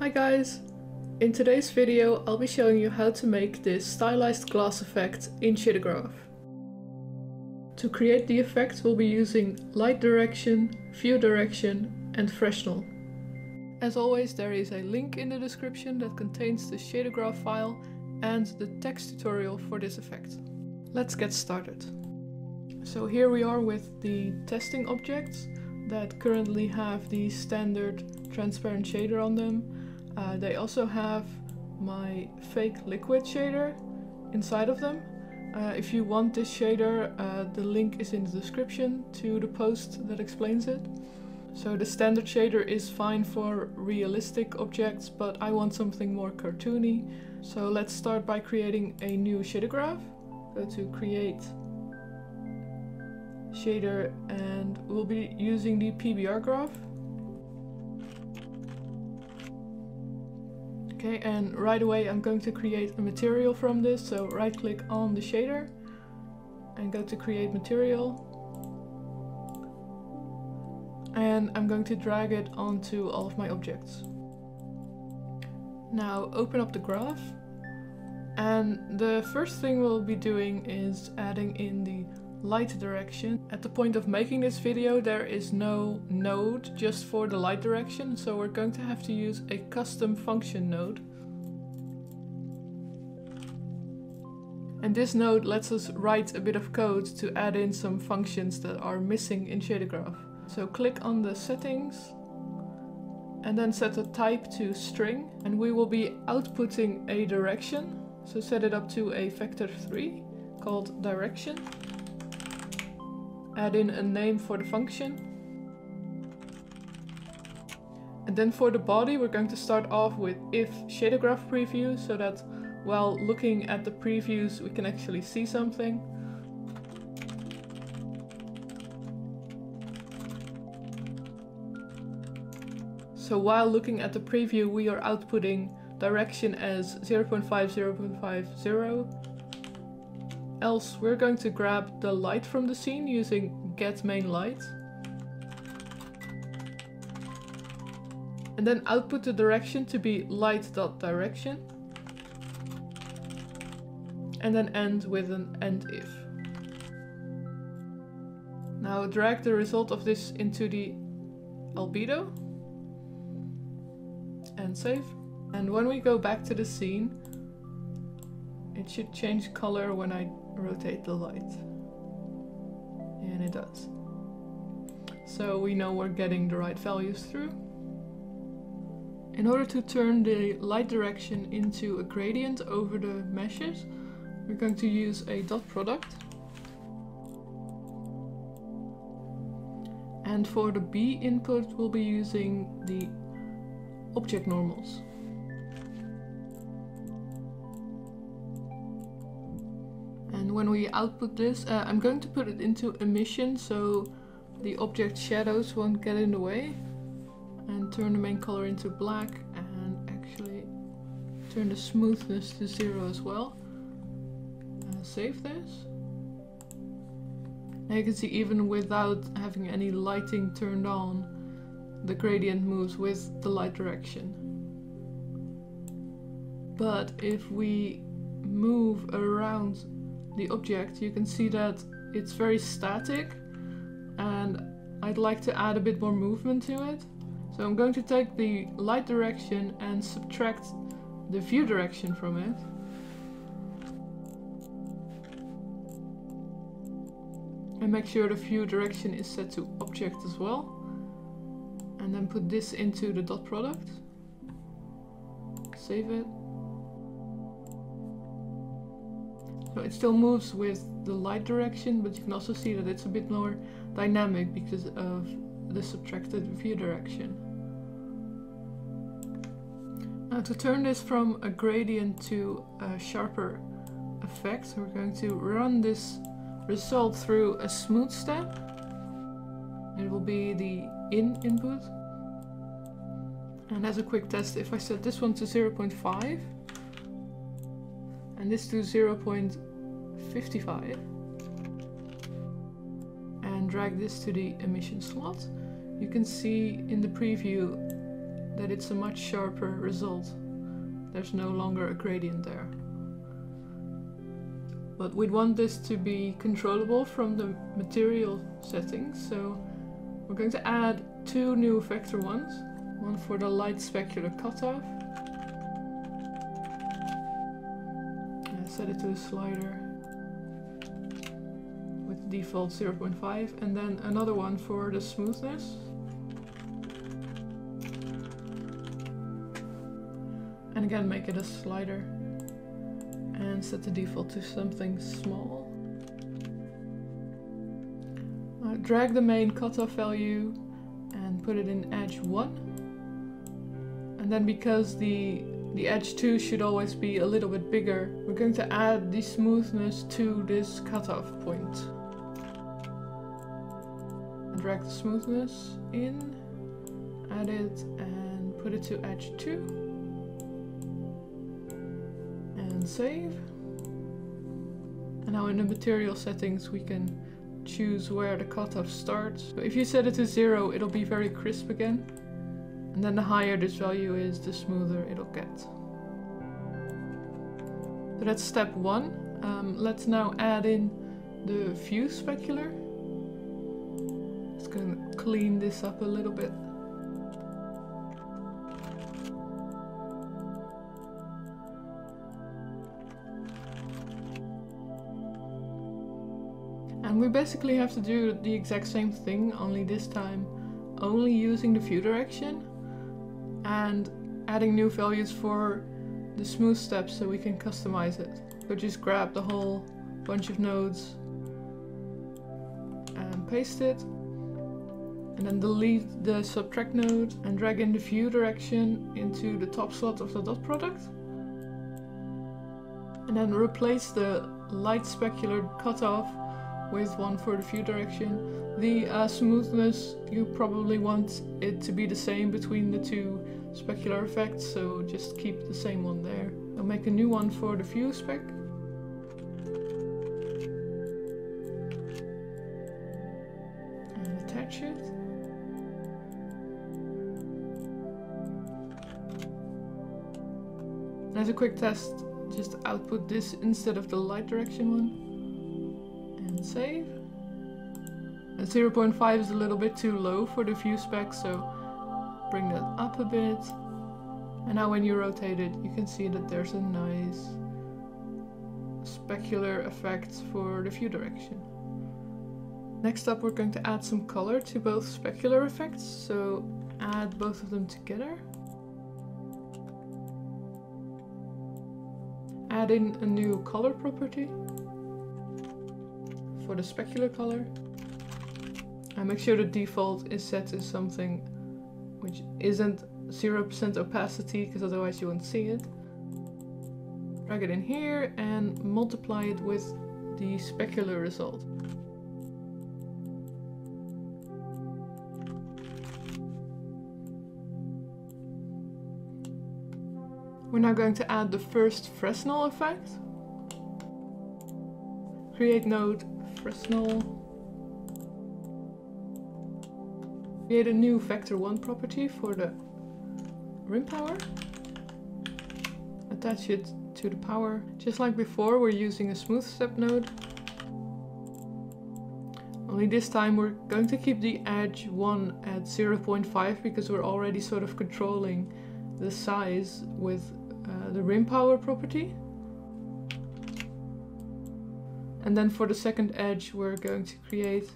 Hi guys! In today's video I'll be showing you how to make this stylized glass effect in Shader Graph. To create the effect we'll be using light direction, view direction and Fresnel. As always there is a link in the description that contains the Shader Graph file and the text tutorial for this effect. Let's get started. So here we are with the testing objects that currently have the standard transparent shader on them. Uh, they also have my fake liquid shader inside of them. Uh, if you want this shader, uh, the link is in the description to the post that explains it. So the standard shader is fine for realistic objects, but I want something more cartoony. So let's start by creating a new shader graph. Go to create shader and we'll be using the PBR graph. Okay, and right away I'm going to create a material from this, so right click on the shader and go to create material. And I'm going to drag it onto all of my objects. Now open up the graph and the first thing we'll be doing is adding in the light direction. At the point of making this video there is no node just for the light direction so we're going to have to use a custom function node. And this node lets us write a bit of code to add in some functions that are missing in Shader Graph. So click on the settings and then set the type to string and we will be outputting a direction. So set it up to a vector 3 called direction add in a name for the function. And then for the body, we're going to start off with if Shader Graph preview so that while looking at the previews, we can actually see something. So while looking at the preview, we are outputting direction as 0.5, 0.50, Else we're going to grab the light from the scene using get main light. And then output the direction to be light.direction. And then end with an end if. Now drag the result of this into the albedo. And save. And when we go back to the scene, it should change color when I rotate the light. And it does. So we know we're getting the right values through. In order to turn the light direction into a gradient over the meshes, we're going to use a dot product. And for the B input, we'll be using the object normals. And when we output this, uh, I'm going to put it into emission so the object shadows won't get in the way. And turn the main color into black and actually turn the smoothness to zero as well. Uh, save this. Now you can see even without having any lighting turned on, the gradient moves with the light direction. But if we move around the object, you can see that it's very static and I'd like to add a bit more movement to it. So I'm going to take the light direction and subtract the view direction from it. And make sure the view direction is set to object as well. And then put this into the dot product. Save it. It still moves with the light direction, but you can also see that it's a bit more dynamic because of the subtracted view direction. Now to turn this from a gradient to a sharper effect, we're going to run this result through a smooth step. It will be the in input. And as a quick test, if I set this one to 0.5 and this to 0.55 and drag this to the emission slot, you can see in the preview that it's a much sharper result. There's no longer a gradient there. But we want this to be controllable from the material settings, so we're going to add two new vector ones. One for the light specular cutoff. And set it to a slider default 0.5 and then another one for the smoothness. And again make it a slider and set the default to something small. Uh, drag the main cutoff value and put it in edge 1. And then because the, the edge 2 should always be a little bit bigger, we're going to add the smoothness to this cutoff point. Drag the smoothness in, add it and put it to edge 2 and save. And now in the material settings we can choose where the cutoff starts. If you set it to zero, it'll be very crisp again. And then the higher this value is, the smoother it'll get. So that's step one. Um, let's now add in the view specular. Gonna clean this up a little bit. And we basically have to do the exact same thing, only this time only using the view direction and adding new values for the smooth steps so we can customize it. So just grab the whole bunch of nodes and paste it and then delete the subtract node and drag in the view direction into the top slot of the dot product and then replace the light specular cutoff with one for the view direction. The uh, smoothness, you probably want it to be the same between the two specular effects, so just keep the same one there. I'll make a new one for the view spec. And attach it. As a quick test, just output this instead of the light direction one and save. And 0.5 is a little bit too low for the view spec, so bring that up a bit. And now when you rotate it, you can see that there's a nice specular effect for the view direction. Next up we're going to add some color to both specular effects, so add both of them together. Add in a new color property for the specular color. And make sure the default is set to something which isn't 0% opacity because otherwise you won't see it. Drag it in here and multiply it with the specular result. We're now going to add the first Fresnel effect. Create node Fresnel. Create a new vector 1 property for the rim power. Attach it to the power. Just like before, we're using a smooth step node. Only this time we're going to keep the edge 1 at 0.5 because we're already sort of controlling the size with uh, the rim power property. And then for the second edge, we're going to create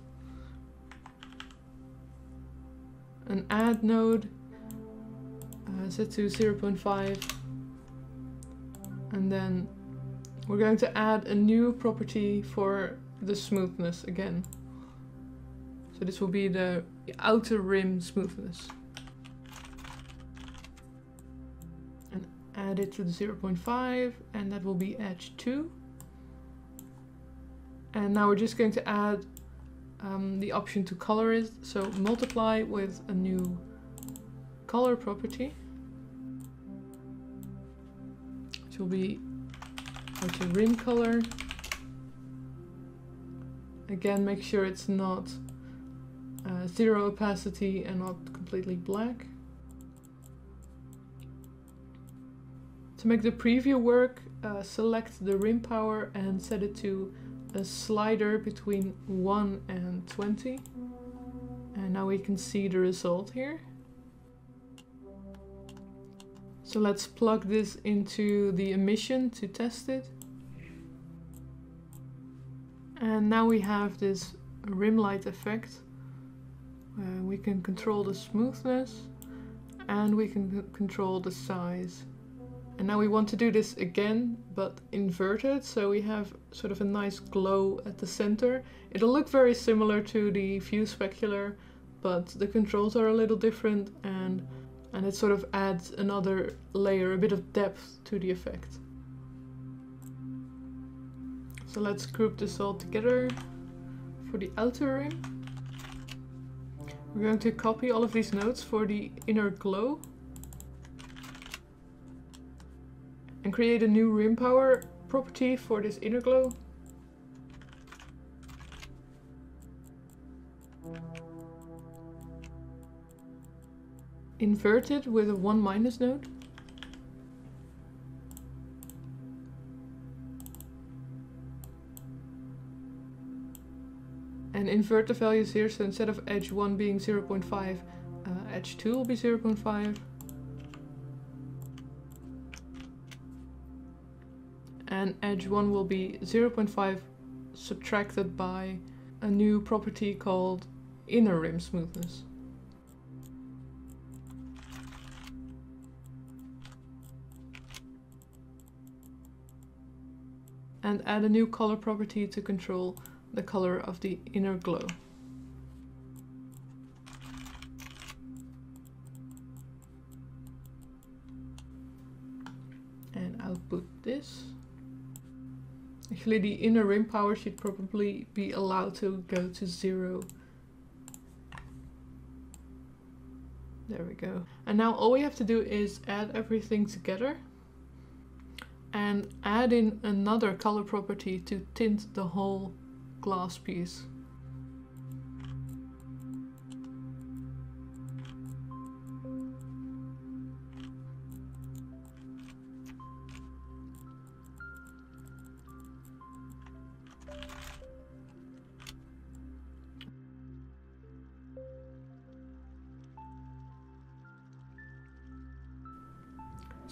an add node, uh, set to 0.5. And then we're going to add a new property for the smoothness again. So this will be the outer rim smoothness. Add it to the 0.5 and that will be edge 2. And now we're just going to add um, the option to color it. So multiply with a new color property. Which will be outer rim color. Again, make sure it's not uh, zero opacity and not completely black. To make the preview work, uh, select the rim power and set it to a slider between 1 and 20. And now we can see the result here. So let's plug this into the emission to test it. And now we have this rim light effect. Uh, we can control the smoothness and we can control the size. And now we want to do this again, but inverted, so we have sort of a nice glow at the center. It'll look very similar to the View Specular, but the controls are a little different and, and it sort of adds another layer, a bit of depth to the effect. So let's group this all together for the outer rim. We're going to copy all of these nodes for the inner glow and create a new rim power property for this inner glow. Invert it with a 1 minus node. And invert the values here, so instead of edge 1 being 0.5, uh, edge 2 will be 0.5. and edge 1 will be 0.5 subtracted by a new property called inner rim smoothness. And add a new color property to control the color of the inner glow. Actually, the inner rim power should probably be allowed to go to zero. There we go. And now all we have to do is add everything together and add in another color property to tint the whole glass piece.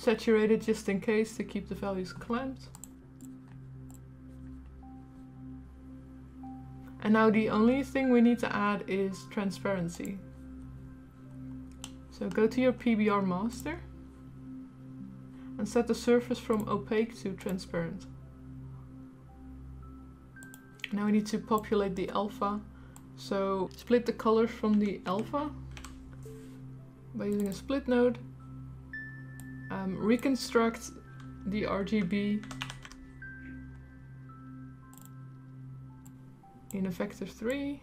Saturated just in case to keep the values clamped. And now the only thing we need to add is transparency. So go to your PBR master and set the surface from opaque to transparent. Now we need to populate the alpha. So split the colors from the alpha by using a split node um, reconstruct the RGB in a vector 3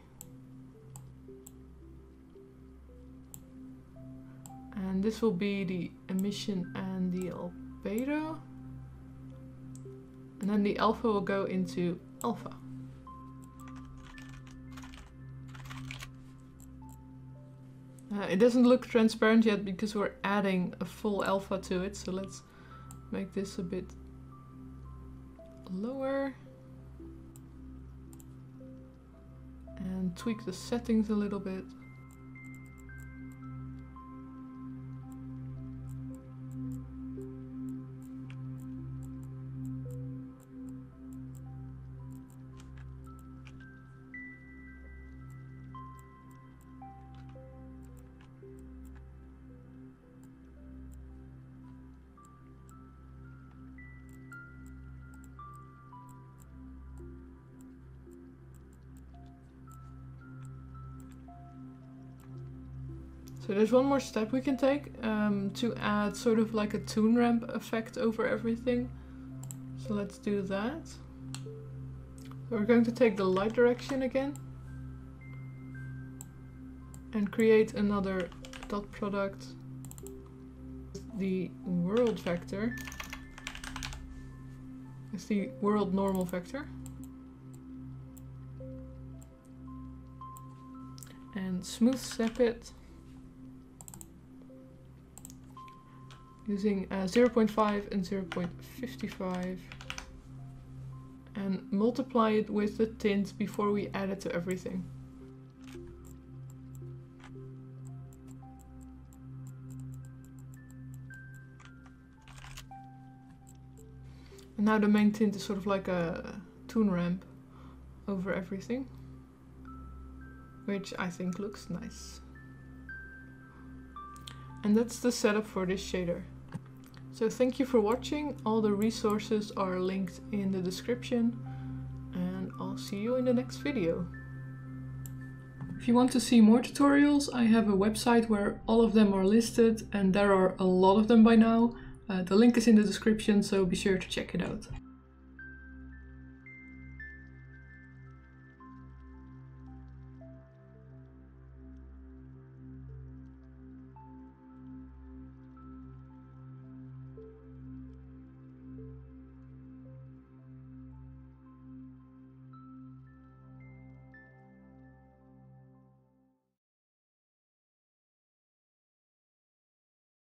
and this will be the emission and the albedo and then the alpha will go into alpha. Uh, it doesn't look transparent yet because we're adding a full alpha to it. So let's make this a bit lower. And tweak the settings a little bit. So there's one more step we can take um, to add sort of like a toon ramp effect over everything. So let's do that. we're going to take the light direction again. And create another dot product. The world vector. It's the world normal vector. And smooth step it using uh, 0.5 and 0.55 and multiply it with the tint before we add it to everything. And now the main tint is sort of like a toon ramp over everything, which I think looks nice. And that's the setup for this shader. So thank you for watching, all the resources are linked in the description and I'll see you in the next video. If you want to see more tutorials, I have a website where all of them are listed and there are a lot of them by now. Uh, the link is in the description, so be sure to check it out.